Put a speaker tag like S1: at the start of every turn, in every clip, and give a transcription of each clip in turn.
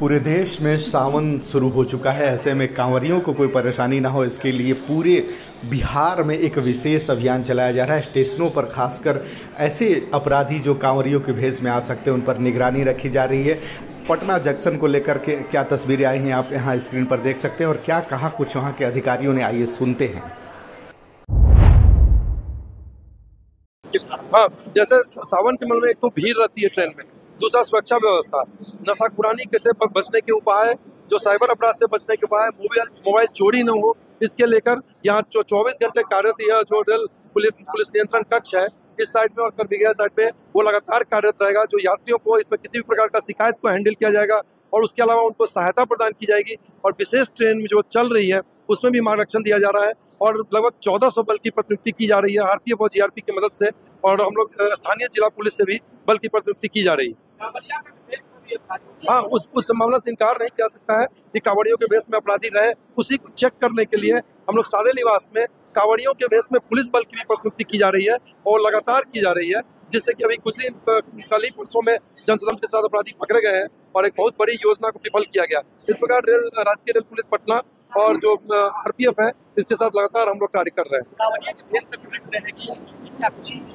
S1: पूरे देश में सावन शुरू हो चुका है। ऐसे में कांवरियों को कोई परेशानी ना हो, इसके लिए पूरे बिहार में एक विशेष अभियान चलाया जा रहा है। स्टेशनों पर खासकर ऐसे अपराधी जो कांवरियों के भेज में आ सकते हैं, उन पर निगरानी रखी जा रही है। पटना जंक्शन को लेकर के क्या तस्वीरें आई हैं, आप यहाँ स्क्रीन पर देख सकते हैं और क्या कहा कुछ वहाँ के अधिकारियों ने, आइए सुनते हैं।
S2: हाँ जैसे सावन के महीने में एक तो भीड़ रहती है ट्रेन में। दूसरा सुरक्षा व्यवस्था। नशाखुरानी कैसे बचने के उपाय जो साइबर अपराध से बचने के उपाय मोबाइल मोबाइल चोरी न हो। इसके लेकर यहाँ जो चौबीस घंटे कार्यरत यह जो रेल पुलिस पुलिस नियंत्रण कक्ष है, इस साइड में और करबिगिया साइड पे वो लगातार कार्यरत रहेगा, जो यात्रियों को इसमें किसी भी प्रकार का शिकायत को हैंडल किया जाएगा और उसके अलावा उनको सहायता प्रदान की जाएगी और विशेष ट्रेन में जो चल रही है, उसमें भी मार्गदर्शन दिया जा रहा है और लगभग 1400 बल की प्रतिनियुक्ति की जा रही है, आरपीएफ और जीआरपी की मदद से और हम लोग स्थानीय जिला पुलिस से भी बल की प्रतिनियुक्ति की जा रही है। हाँ उस उस मामला से इनकार नहीं किया सकता है। कि कावड़ियों के भेष में अपराधी रहे उसी को चेक करने के लिए हम लोग सादे निवास में कावड़ियों के भेष में पुलिस बल की भी प्रस्तुति की जा रही है और लगातार की जा रही है जिससे कि अभी कुछ दिन कल ही परसों में जनसदन के साथ अपराधी पकड़े गए हैं और एक बहुत बड़ी योजना को विफल किया गया। इस प्रकार रेल राजकीय रेल पुलिस पटना और जो आरपीएफ है इसके साथ लगातार हम लोग कार्य कर रहे हैं।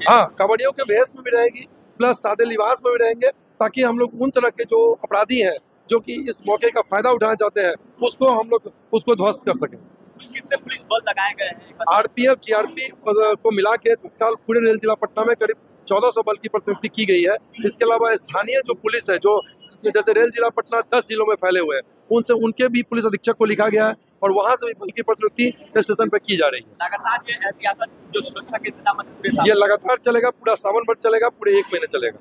S2: हाँ कावड़ियों के भेष में भी रहेगी प्लस सादे लिबास में भी रहेंगे ताकि हम लोग उन तरह के जो अपराधी हैं जो कि इस मौके का फ़ायदा उठाना चाहते हैं उसको हम लोग उसको ध्वस्त कर सकें।
S3: कितने पुलिस बल लगाए गए हैं?
S2: आरपीएफ जीआरपी को मिला के तत्काल पूरे रेल जिला पटना में करीब 1400 बल की प्रतिनियुक्ति की गई है। इसके अलावा स्थानीय जो पुलिस है जो जैसे रेल जिला पटना दस जिलों में फैले हुए हैं उनसे उनके भी पुलिस अधीक्षक को लिखा गया है और वहाँ से भी बल की प्रतिनियुक्ति स्टेशन पर की जा रही है।
S3: लगातार ये जो सुरक्षा के
S2: ये लगातार चलेगा पूरा सावन भर चलेगा पूरे एक महीने चलेगा।